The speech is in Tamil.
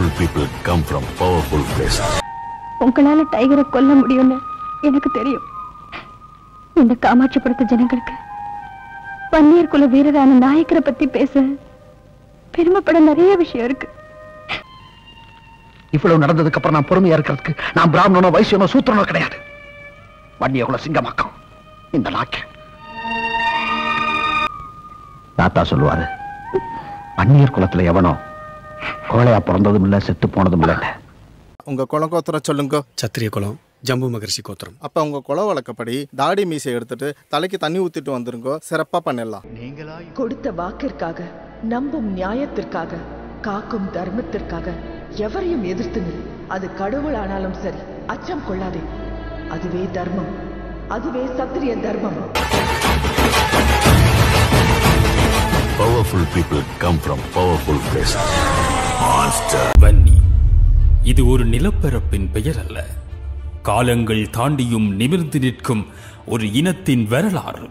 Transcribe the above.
Powerful people come from powerful places. உங்களால டைகரை கொல்ல முடியும்னு எனக்கு தெரியும். இந்த காமாட்சிபுரத்து ஜனங்களுக்கு பன்னீர் குல வீரரான நாயக்கரை பத்தி பேச பெருமைப்பட நிறைய விஷயம் இருக்கு. இவ்வளவு நடந்ததுக்கு அப்புறம் நான் பொறுமையா இருக்கிறதுக்கு நான் பிராமணனோ வைசியனோ சூத்திரனோ கிடையாது. வன்னிய குல சிங்கமாக்கம் இந்த நாக்கு தாத்தா சொல்லுவாரு வன்னியர் குலத்துல எவனோ கோழையா பிறந்ததும் இல்ல செத்து போனதும் இல்ல உங்க குலங்கோத்திரம் சொல்லுங்க. சத்திரிய குலம் ஜம்பு மகரிஷி கோத்திரம். அப்ப உங்க குல வழக்கப்படி தாடி மீசை எடுத்துட்டு தலைக்கு தண்ணி ஊத்திட்டு வந்துருங்க சிறப்பா பண்ணிடலாம். கொடுத்த வாக்கிற்காக நம்பும் நியாயத்திற்காக காக்கும் தர்மத்திற்காக எவரையும் எதிர்த்து நில். அது கடவுளானாலும் சரி அச்சம் கொள்ளாதே. அதுவே தர்மம். அதுவே சத்திரிய தர்மம். Powerful people come from powerful places. Master Vanni. இது ஒரு நிலப்பரப்பின் பெயர் அல்ல காலங்கள் தாண்டியும் நிமிர்ந்து நிற்கும் ஒரு இனத்தின் வரலாறு.